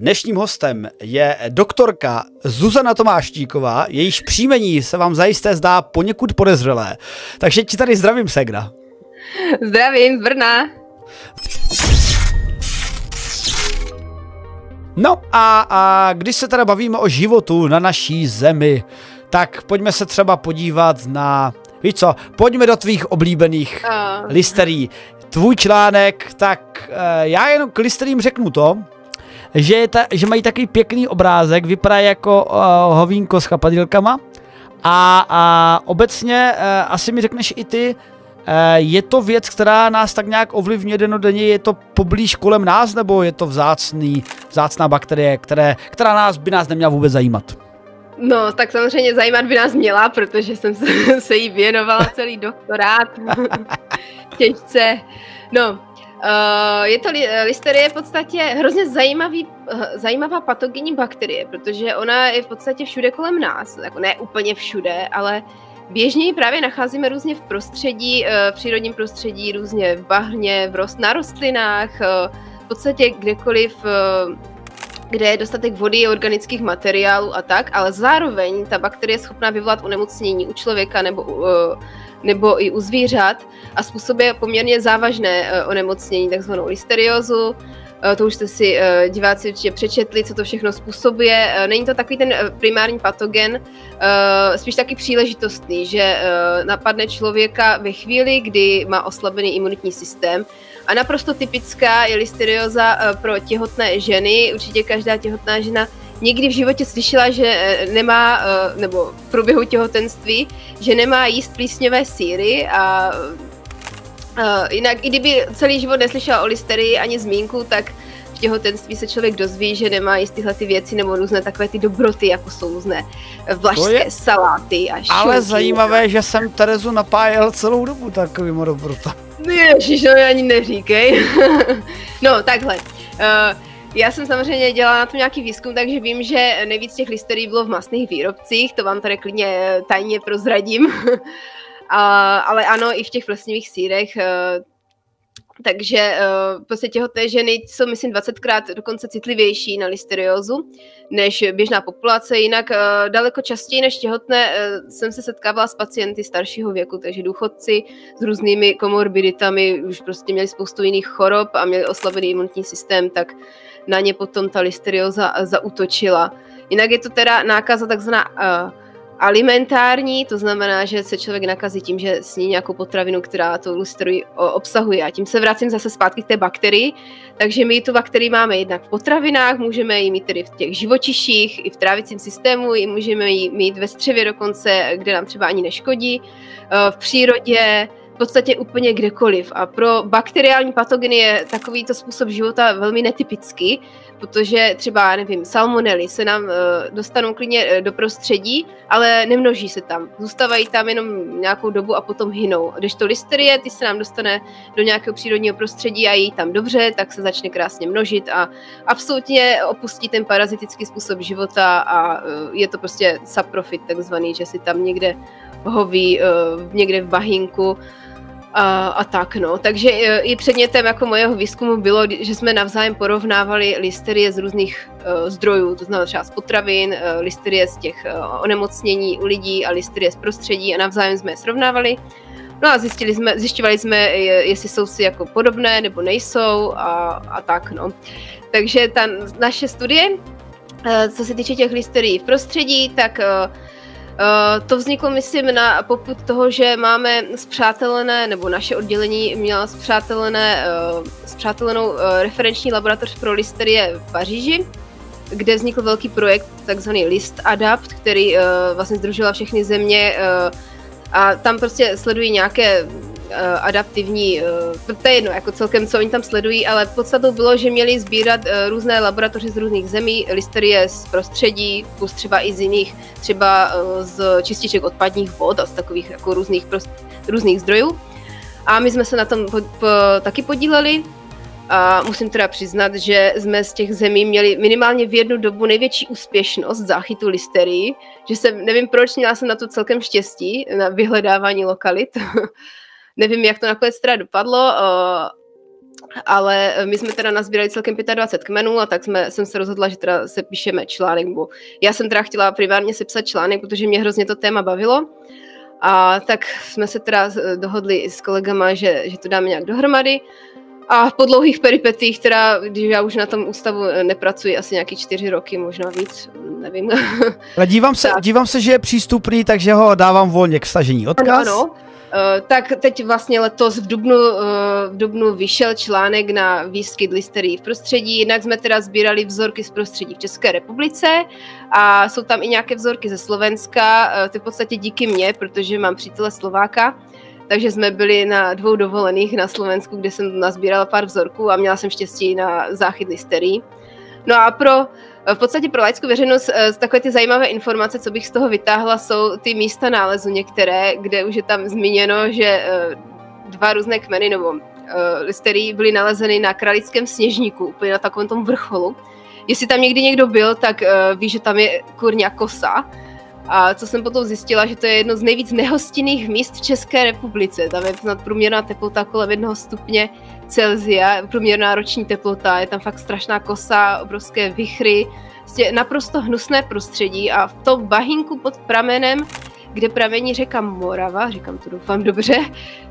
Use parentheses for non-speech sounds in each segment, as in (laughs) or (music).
Dnešním hostem je doktorka Zuzana Tomáštíková, jejíž příjmení se vám zajisté zdá poněkud podezřelé. Takže ti tady zdravím, Segra. Zdravím Brna. No a, a když se teda bavíme o životu na naší zemi, tak pojďme se třeba podívat na, víš co, pojďme do tvých oblíbených uh. listerí. Tvůj článek, tak uh, já jenom k listerím řeknu to, že, je ta, že mají takový pěkný obrázek, vypadá jako uh, hovínko s chapadilkama a, a obecně uh, asi mi řekneš i ty, je to věc, která nás tak nějak ovlivňuje denodenně, je to poblíž kolem nás, nebo je to vzácný, vzácná bakterie, které, která nás by nás neměla vůbec zajímat? No, tak samozřejmě zajímat by nás měla, protože jsem se, (laughs) se jí věnovala celý doktorát. (laughs) Těžce. No, Uh, je to li, listerie v podstatě hrozně zajímavý, uh, zajímavá patogenní bakterie, protože ona je v podstatě všude kolem nás. Jako ne úplně všude, ale běžně ji právě nacházíme různě v prostředí, v přírodním prostředí, různě v bahně, v rost, na rostlinách, v podstatě kdekoliv kde je dostatek vody, organických materiálů a tak, ale zároveň ta bakterie je schopná vyvolat onemocnění u člověka nebo, uh, nebo i u zvířat a způsobuje poměrně závažné uh, onemocnění, takzvanou listeriózu. Uh, to už jste si diváci určitě přečetli, co to všechno způsobuje. Není to takový ten primární patogen, spíš taky příležitostný, že napadne člověka ve chvíli, kdy má oslabený imunitní systém a naprosto typická je listerioza eh, pro těhotné ženy. Určitě každá těhotná žena někdy v životě slyšela, že eh, nemá, eh, nebo v průběhu těhotenství, že nemá jíst plísňové síry a jinak, i kdyby celý život neslyšela o listerii ani zmínku, tak v těhotenství se člověk dozví, že nemá jíst tyhle ty věci nebo různé takové ty dobroty, jako jsou různé vlašské je... saláty a šunky. Ale zajímavé, že jsem Terezu napájel celou dobu takovým dobrota. Ježiš, no ani neříkej. (laughs) no, takhle. Uh, já jsem samozřejmě dělala na tom nějaký výzkum, takže vím, že nejvíc těch listerí bylo v masných výrobcích, to vám tady klidně tajně prozradím. (laughs) uh, ale ano, i v těch vlastních sírech uh, takže uh, prostě těhotné ženy jsou, myslím, 20krát dokonce citlivější na listeriózu než běžná populace. Jinak uh, daleko častěji než těhotné uh, jsem se setkávala s pacienty staršího věku, takže důchodci s různými komorbiditami už prostě měli spoustu jiných chorob a měli oslabený imunitní systém, tak na ně potom ta listerióza zautočila. Jinak je to teda nákaza takzvaná uh, alimentární, to znamená, že se člověk nakazí tím, že sní nějakou potravinu, která to listerii obsahuje. A tím se vracím zase zpátky k té bakterii. Takže my tu bakterii máme jednak v potravinách, můžeme ji mít tedy v těch živočiších, i v trávicím systému, i můžeme ji mít ve střevě dokonce, kde nám třeba ani neškodí, eh, v přírodě, podstatě úplně kdekoliv. A pro bakteriální patogeny je takovýto způsob života velmi netypický, protože třeba, nevím, salmonely se nám uh, dostanou klidně uh, do prostředí, ale nemnoží se tam. Zůstávají tam jenom nějakou dobu a potom hynou. Když to listerie, ty se nám dostane do nějakého přírodního prostředí a je tam dobře, tak se začne krásně množit a absolutně opustí ten parazitický způsob života a uh, je to prostě saprofit takzvaný, že si tam někde hoví někde v bahínku a, a tak, no. Takže e, i předmětem jako mojeho výzkumu bylo, že jsme navzájem porovnávali listerie z různých uh, zdrojů, to znamená třeba z potravin, uh, listerie z těch uh, onemocnění u lidí a listerie z prostředí a navzájem jsme je srovnávali. No a zjistili jsme, zjišťovali jsme, jestli jsou si jako podobné nebo nejsou a, a tak, no. Takže ta naše studie, co se týče těch listerií v prostředí, tak Uh, to vzniklo, myslím, na poput toho, že máme zpřátelené, nebo naše oddělení měla zpřátelené, uh, zpřátelenou uh, referenční laboratoř pro listerie v Paříži, kde vznikl velký projekt, takzvaný List Adapt, který vlastně združila všechny země a tam prostě sledují nějaké adaptivní, uh, to je jedno, jako celkem, co oni tam sledují, ale podstatou bylo, že měli sbírat uh, různé laboratoře z různých zemí, listerie z prostředí, plus třeba i z jiných, třeba z čističek odpadních vod a z takových jako různých, prost, různých zdrojů. A my jsme se na tom po, po, taky podíleli a musím teda přiznat, že jsme z těch zemí měli minimálně v jednu dobu největší úspěšnost záchytu listerii, že jsem, nevím proč, měla jsem na to celkem štěstí, na vyhledávání lokalit. (laughs) Nevím, jak to nakonec teda dopadlo. ale my jsme teda nazbírali celkem 25 kmenů a tak jsme, jsem se rozhodla, že teda se píšeme článek, bo já jsem teda chtěla primárně sepsat článek, protože mě hrozně to téma bavilo. A tak jsme se teda dohodli s kolegama, že, že to dáme nějak dohromady. A po dlouhých peripetích, teda, když já už na tom ústavu nepracuji asi nějaký čtyři roky, možná víc, nevím. (laughs) Ale dívám se, dívám se, že je přístupný, takže ho dávám volně k stažení. Odkaz? Ano, ano. Uh, tak teď vlastně letos v Dubnu, uh, v Dubnu vyšel článek na výskyt listerii v prostředí, jinak jsme teda sbírali vzorky z prostředí v České republice a jsou tam i nějaké vzorky ze Slovenska, uh, to je v podstatě díky mně, protože mám přítele Slováka, takže jsme byli na dvou dovolených na Slovensku, kde jsem nazbírala pár vzorků a měla jsem štěstí na záchyt listerii. No a pro v podstatě pro laickou veřejnost eh, takové ty zajímavé informace, co bych z toho vytáhla, jsou ty místa nálezu některé, kde už je tam zmíněno, že eh, dva různé kmeny nebo eh, listerii byly nalezeny na kralickém sněžníku, úplně na takovém tom vrcholu. Jestli tam někdy někdo byl, tak ví, že tam je kurňa kosa, a co jsem potom zjistila, že to je jedno z nejvíc nehostinných míst v České republice. Tam je snad průměrná teplota kolem jednoho stupně Celzia, průměrná roční teplota, je tam fakt strašná kosa, obrovské vychry, prostě naprosto hnusné prostředí a v tom bahínku pod pramenem, kde pramení řeka Morava, říkám to doufám dobře,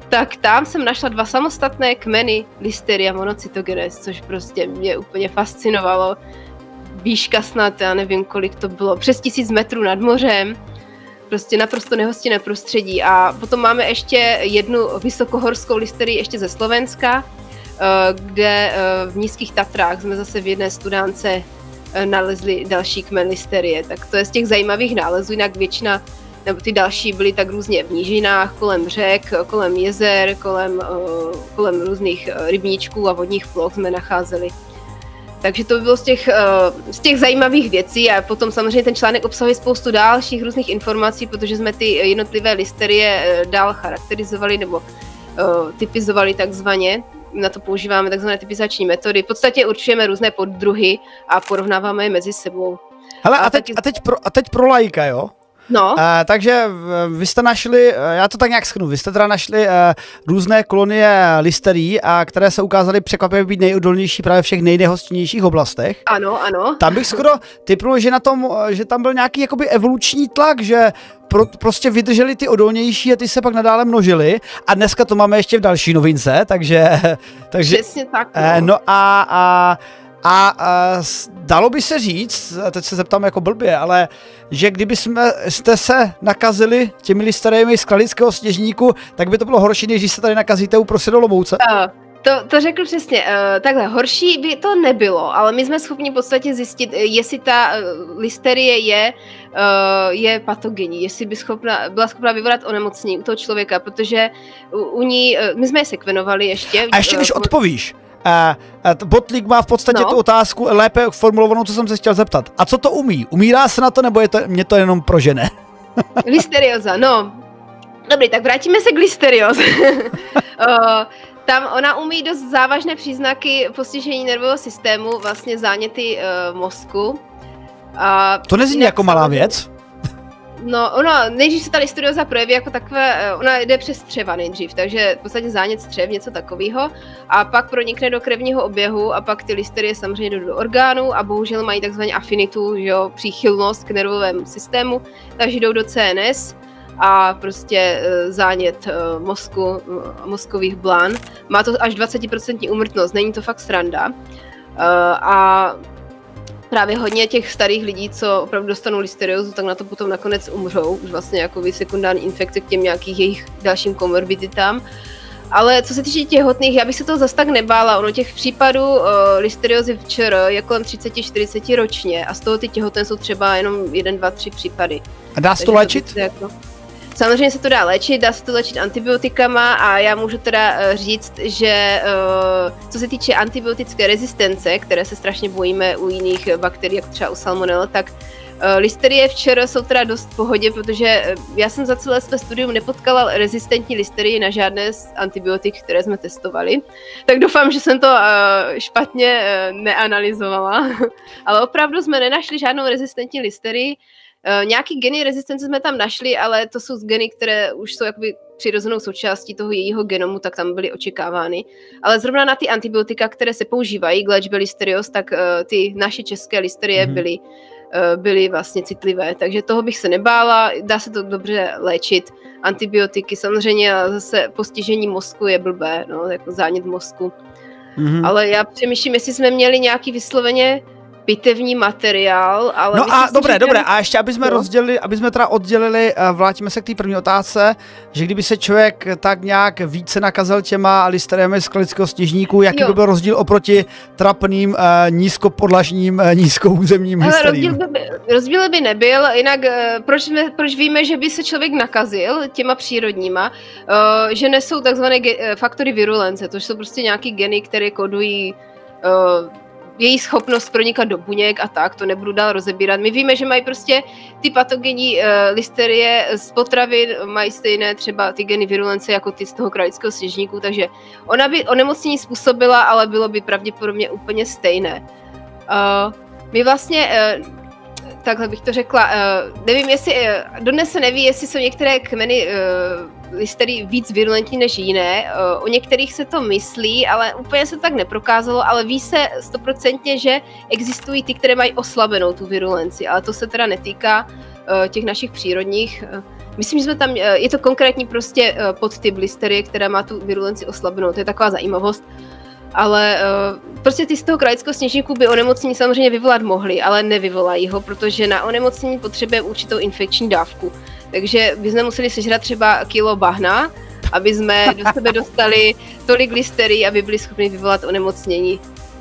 tak tam jsem našla dva samostatné kmeny Listeria monocytogenes, což prostě mě úplně fascinovalo výška snad, já nevím, kolik to bylo, přes tisíc metrů nad mořem, prostě naprosto nehostinné prostředí. A potom máme ještě jednu vysokohorskou listerii ještě ze Slovenska, eh, kde eh, v nízkých Tatrách jsme zase v jedné studánce eh, nalezli další kmen listerie. Tak to je z těch zajímavých nálezů, jinak většina nebo ty další byly tak různě v nížinách, kolem řek, kolem jezer, kolem, kolem různých rybníčků a vodních ploch jsme nacházeli. Takže to by bylo z těch, uh, z těch zajímavých věcí a potom samozřejmě ten článek obsahuje spoustu dalších různých informací, protože jsme ty jednotlivé listerie uh, dál charakterizovali nebo uh, typizovali takzvaně. Na to používáme takzvané typizační metody. V podstatě určujeme různé poddruhy a porovnáváme je mezi sebou. Hele, a, a, teď, taky... a, teď, pro, a teď pro lajka, jo? No. Uh, takže vy jste našli, já to tak nějak schnu, vy jste teda našli uh, různé kolonie listerí, a které se ukázaly překvapivě být nejodolnější právě v všech nejnehostinnějších oblastech. Ano, ano. Tam bych skoro typnul, že na tom, že tam byl nějaký jakoby evoluční tlak, že pro, prostě vydrželi ty odolnější a ty se pak nadále množili a dneska to máme ještě v další novince, takže... (laughs) takže Přesně tak. No, no a, a a, a dalo by se říct, teď se zeptám jako blbě, ale že kdyby jsme, jste se nakazili těmi listerejmi z Kralického sněžníku, tak by to bylo horší, než když se tady nakazíte u prostě do Lomouce? Uh. To, to řekl přesně. Uh, takhle, horší by to nebylo, ale my jsme schopni v podstatě zjistit, jestli ta uh, listerie je, uh, je patogenní, jestli by schopna, byla schopna vyvolat onemocnění u toho člověka, protože u, u ní, uh, my jsme je sekvenovali ještě. A ještě když uh, odpovíš, Uh, Botlík má v podstatě no. tu otázku lépe formulovanou, co jsem se chtěl zeptat. A co to umí? Umírá se na to, nebo je to, mě to jenom prožené? (laughs) Listerioza, no. Dobrý, tak vrátíme se k listerioze. (laughs) tam ona umí dost závažné příznaky postižení nervového systému, vlastně záněty uh, mozku. A to nezní jako malá věc? No, ono, nejdřív se ta listudioza projeví jako takové, eh, ona jde přes střeva nejdřív, takže v podstatě zánět střev, něco takového, a pak pronikne do krevního oběhu a pak ty listerie samozřejmě jdou do orgánů a bohužel mají takzvaně afinitu, že jo, příchylnost k nervovému systému, takže jdou do CNS a prostě eh, zánět eh, mozku, mozkových blán. Má to až 20% umrtnost, není to fakt sranda. A právě hodně těch starých lidí, co opravdu dostanou listeriózu, tak na to potom nakonec umřou, už vlastně jako sekundární infekce k těm nějakých jejich dalším komorbiditám. Ale co se týče těhotných, já bych se toho zase tak nebála. Ono těch případů uh, listeriozy v ČR je kolem 30-40 ročně a z toho ty těhotné jsou třeba jenom 1, 2, 3 případy. A dá se to léčit? jako... Samozřejmě se to dá léčit, dá se to léčit antibiotikama a já můžu teda uh, říct, že uh, co se týče antibiotické rezistence, které se strašně bojíme u jiných bakterií, jako třeba u salmonella, tak uh, listerie včera jsou teda dost v pohodě, protože já jsem za celé své studium nepotkala rezistentní listerii na žádné z antibiotik, které jsme testovali. Tak doufám, že jsem to špatně neanalyzovala. (laughs) Ale opravdu jsme nenašli žádnou rezistentní listerii. Uh, nějaký geny rezistence jsme tam našli, ale to jsou geny, které už jsou jakoby přirozenou součástí toho jejího genomu, tak tam byly očekávány. Ale zrovna na ty antibiotika, které se používají k léčbě listerios, tak uh, ty naše české listerie mm-hmm. byly, uh, byly vlastně citlivé. Takže toho bych se nebála, dá se to dobře léčit. Antibiotiky samozřejmě a zase postižení mozku je blbé, no, jako zánět mozku. Mm-hmm. Ale já přemýšlím, jestli jsme měli nějaký vysloveně pitevní materiál, ale... No a dobré, ten... dobré, a ještě aby jsme no. rozdělili, aby jsme teda oddělili, uh, vrátíme se k té první otázce, že kdyby se člověk tak nějak více nakazil těma listeriemi z klinického stěžníku, jaký jo. by byl rozdíl oproti trapným uh, nízkopodlažním, uh, nízkoúzemním Ale rozdíl by, rozdíl by nebyl, jinak proč, jsme, proč víme, že by se člověk nakazil těma přírodníma, že nesou takzvané faktory virulence, to jsou prostě nějaký geny, které kodují její schopnost pronikat do buněk a tak, to nebudu dál rozebírat. My víme, že mají prostě ty patogenní uh, listerie z potravin, mají stejné třeba ty geny virulence jako ty z toho kralického sněžníku, takže ona by onemocnění způsobila, ale bylo by pravděpodobně úplně stejné. Uh, my vlastně uh, takhle bych to řekla, uh, nevím, jestli, uh, dodnes se neví, jestli jsou některé kmeny uh, listery víc virulentní než jiné. Uh, o některých se to myslí, ale úplně se to tak neprokázalo, ale ví se stoprocentně, že existují ty, které mají oslabenou tu virulenci, ale to se teda netýká uh, těch našich přírodních. Uh, myslím, že jsme tam, uh, je to konkrétní prostě uh, podtyp listerie, která má tu virulenci oslabenou, to je taková zajímavost. Uh, ale uh, prostě ty z toho kralického sněžníku by onemocnění samozřejmě vyvolat mohly, ale nevyvolají ho, protože na onemocnění potřebuje určitou infekční dávku. Takže bychom museli sežrat třeba kilo bahna, aby jsme do sebe dostali tolik listerí, aby byli schopni vyvolat onemocnění.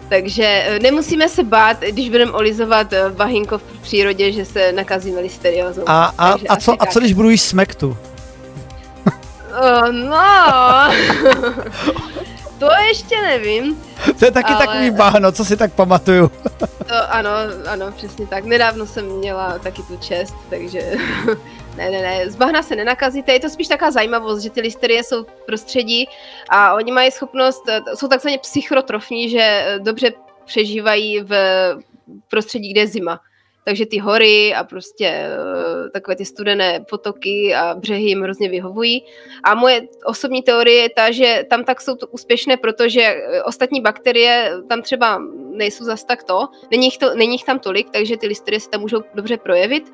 Takže eh, nemusíme se bát, když budeme olizovat eh, bahinko v přírodě, že se nakazíme listeriózou. A, a, a, co, a co když budu jíst smektu? Uh, no, (laughs) (laughs) To ještě nevím. To je taky ale... takový bahno, co si tak pamatuju. (laughs) To, ano, ano, přesně tak. Nedávno jsem měla taky tu čest, takže (laughs) ne, ne, ne. Z bahna se nenakazíte, je to spíš taková zajímavost, že ty listerie jsou v prostředí a oni mají schopnost, jsou takzvaně psychotrofní, že dobře přežívají v prostředí, kde je zima takže ty hory a prostě eh, takové ty studené potoky a břehy jim hrozně vyhovují. A moje osobní teorie je ta, že tam tak jsou to úspěšné, protože eh, ostatní bakterie tam třeba nejsou zas tak to, není jich, to, není jich tam tolik, takže ty listerie se tam můžou dobře projevit.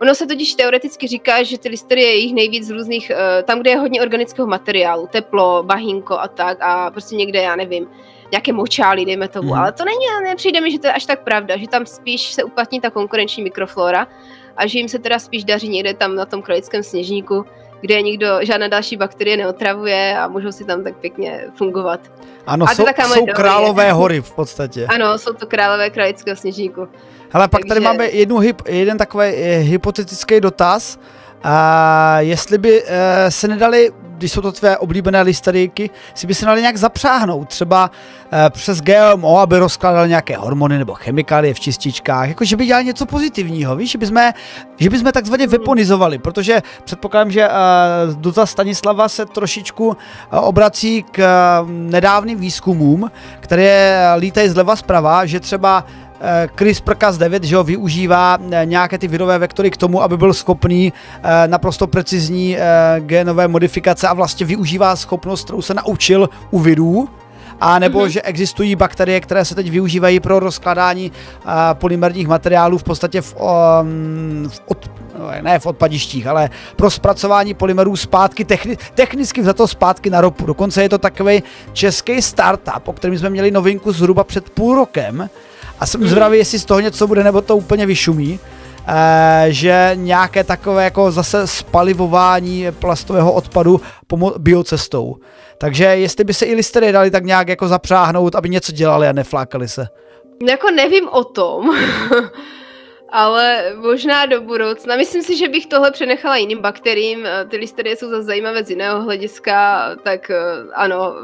Ono se totiž teoreticky říká, že ty listerie je jich nejvíc z různých, eh, tam, kde je hodně organického materiálu, teplo, bahínko a tak a prostě někde, já nevím, nějaké močály, dejme tomu, mm. ale to není, nepřijde mi, že to je až tak pravda, že tam spíš se uplatní ta konkurenční mikroflora a že jim se teda spíš daří někde tam na tom kralickém sněžníku, kde nikdo žádná další bakterie neotravuje a můžou si tam tak pěkně fungovat. Ano, a jsou, jsou králové hory v podstatě. Ano, jsou to králové kralického sněžníku. Hele, pak Takže... tady máme jednu hyp, jeden takový eh, hypotetický dotaz. A jestli by e, se nedali, když jsou to tvé oblíbené listerijky, si by se dali nějak zapřáhnout, třeba e, přes GMO, aby rozkládal nějaké hormony nebo chemikálie v čističkách, jako že by dělali něco pozitivního, víš, že by jsme, že by jsme takzvaně weaponizovali, protože předpokládám, že e, dotaz Stanislava se trošičku e, obrací k e, nedávným výzkumům, které lítají zleva zprava, že třeba Eh, CRISPR-Cas9, že ho využívá eh, nějaké ty virové vektory k tomu, aby byl schopný eh, naprosto precizní genové modifikace a vlastně využívá schopnost, kterou se naučil u virů, a nebo mm-hmm. že existují bakterie, které se teď využívají pro rozkladání uh, polymerních materiálů v podstatě v, um, v od, ne v odpadištích, ale pro zpracování polymerů zpátky, techni, technicky za to zpátky na ropu. Dokonce je to takový český startup, o kterém jsme měli novinku zhruba před půl rokem, a jsem zvědavý, jestli z toho něco bude, nebo to úplně vyšumí. E, že nějaké takové jako zase spalivování plastového odpadu biocestou. Takže jestli by se i listery dali tak nějak jako zapřáhnout, aby něco dělali a neflákali se. Jako nevím o tom, (laughs) ale možná do budoucna. Myslím si, že bych tohle přenechala jiným bakteriím. Ty listerie jsou zase zajímavé z jiného hlediska, tak eh, ano,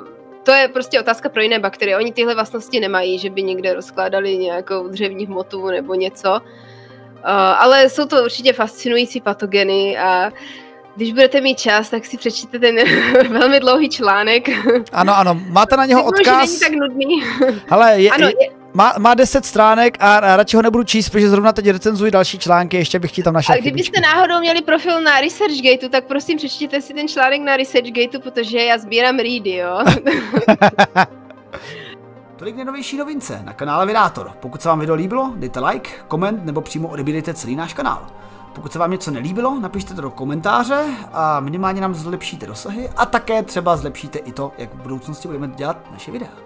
to je prostě otázka pro jiné bakterie. Oni tyhle vlastnosti nemají, že by někde rozkládali nějakou dřevní hmotu nebo něco. Uh, ale jsou to určitě fascinující patogeny a když budete mít čas, tak si přečtěte ten (laughs) velmi dlouhý článek. Ano, ano, máte na něho odkaz. Že není tak nudný. Ale je, ano, je, má, má 10 stránek a, a radši ho nebudu číst, protože zrovna teď recenzuji další články, ještě bych ti tam našel A kdybyste chybičku. náhodou měli profil na ResearchGateu, tak prosím přečtěte si ten článek na ResearchGateu, protože já sbírám ready, jo. (laughs) Tolik nejnovější novince na kanále Vidátor. Pokud se vám video líbilo, dejte like, koment nebo přímo odebírejte celý náš kanál. Pokud se vám něco nelíbilo, napište to do komentáře a minimálně nám zlepšíte dosahy a také třeba zlepšíte i to, jak v budoucnosti budeme dělat naše videa.